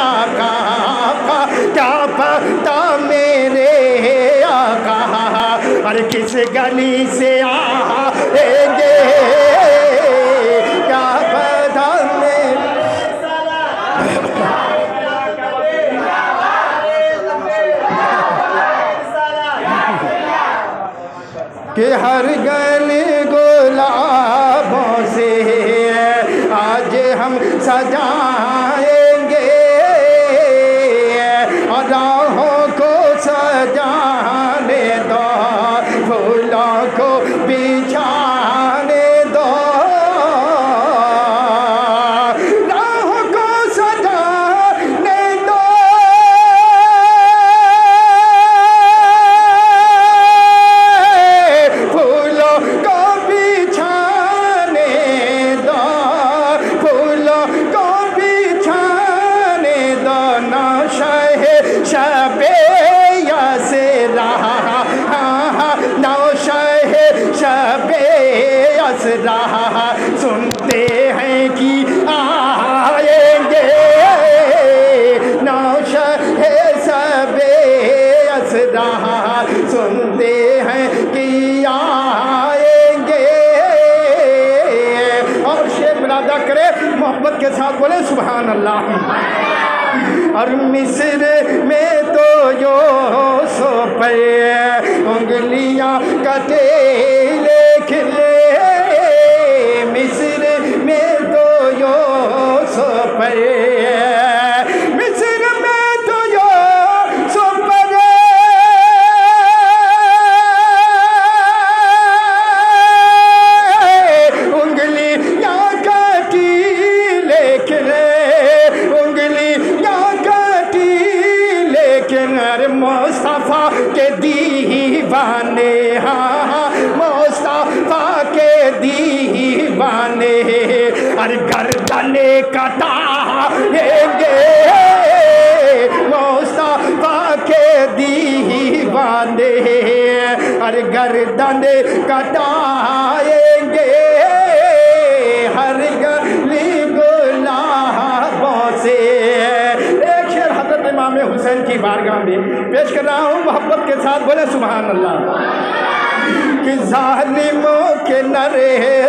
आका क्या पता मेरे आका? अरे किस गली से आएँगे? क्या पता मेरे कि हर गली गुलाबों से आज हम सजाएँगे के साथ बोले सुबहान अल्लाह और मिस्र में तो जो सो पे उंगलियाँ कटे खिले मिस्र में तो जो सो पे गर्दने कटाएँगे मुस्तफ़ा के दीवाने। अरे गर्दन कटाएँगे। हर गली गुलाबों से एक शेर हज़रत इमाम हुसैन की बारगाह में पेश कर रहा हूँ मोहब्बत के साथ, बोले सुबहान अल्लाह कि जालिमों के नरेगे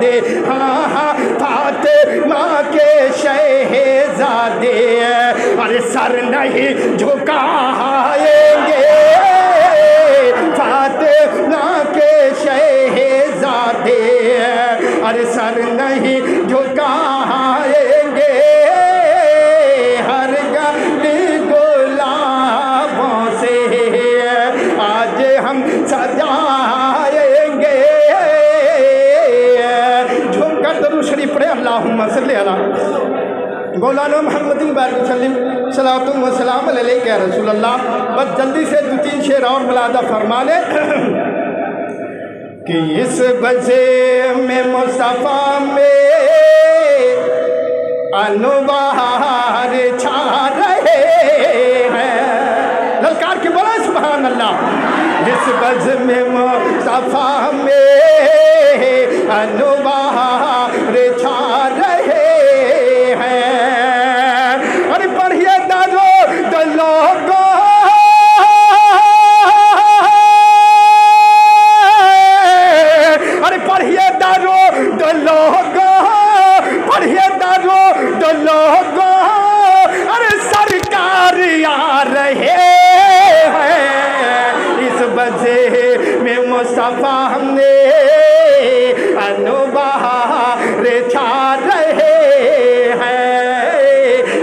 शहजादे हाँ हाँ फातिमा के शहजादे अरे सर नहीं झुकाएँगे फातिमा के शहजादे अरे सर नहीं मौलाना मोहम्मद वसलम सलातुम वसलाम या रसूल बस जल्दी से दो तीन शेर और मुलादा फरमा ले। कि इस बजे में मुस्तफ़ा में अनुबार छा रहे हैं। ललकार के बोला सुबहान अल्लाह जिस बज में मुस्तफ़ा में छा रहे हैं।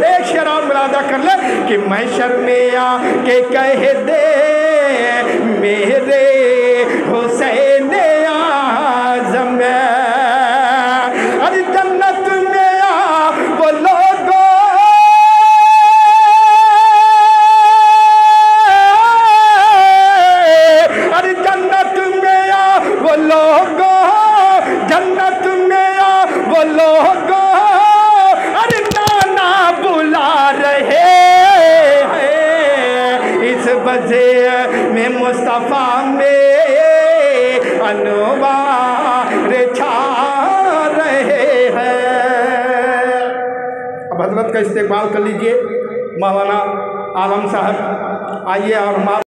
एक शराब मुरादा कर ले कि मैं शर्मिया के कह दे, मेरे का इस्तेमाल कर लीजिए। मौलाना आलम साहब आइए और हम आप